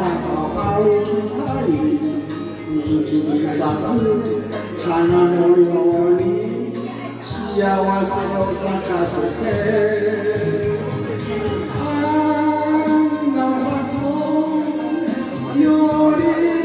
高い咲く花のように幸せを咲かせてあん花とより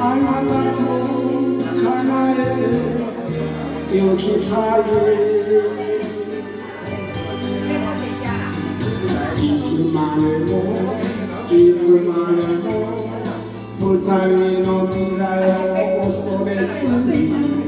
あなたの叶えてゆきたいいつまでもいつまでも二人の未来を恐れずに。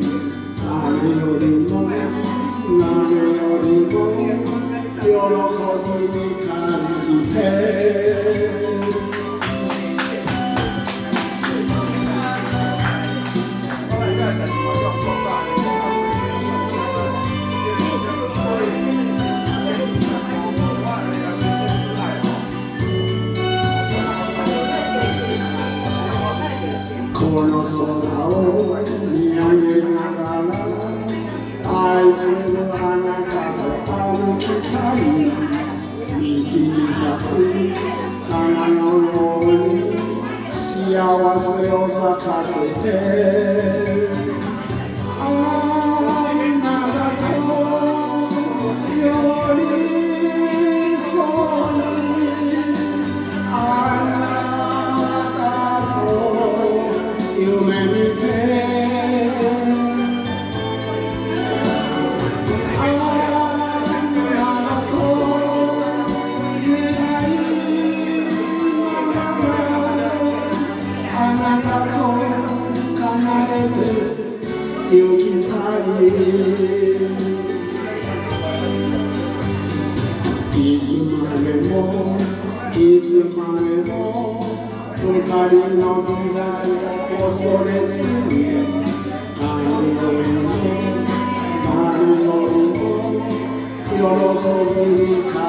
幸せをまでもいつまでも二人の未来を恐れずに何よりも何よりも喜びに変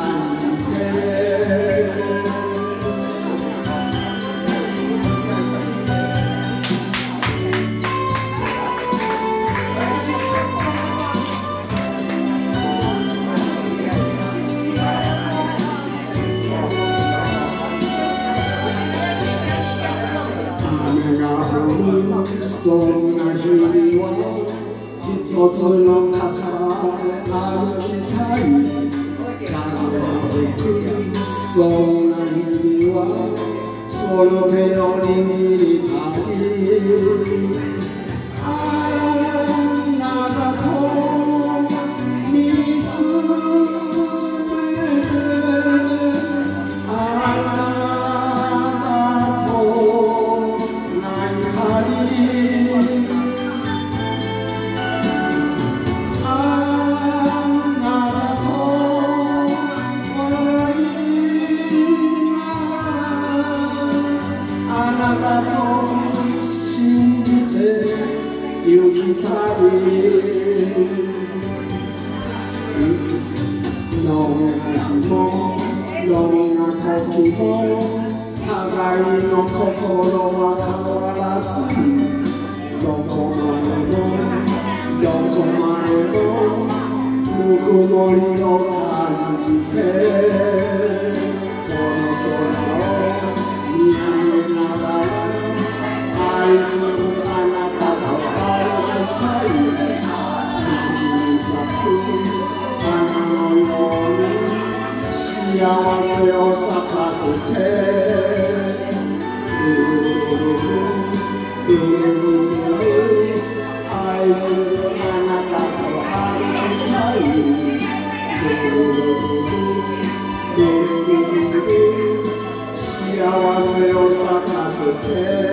そんな日々は一つの傘で歩きたい風が吹くそんな日々はその手を握りたいも互いの心は変わらずどこまでもどこまでもぬくもりを感じてこの空を見上げながら愛するあなたと歩きたい道に咲く花のように幸せを咲かせて愛するあなたと歩きたい幸せを咲かせて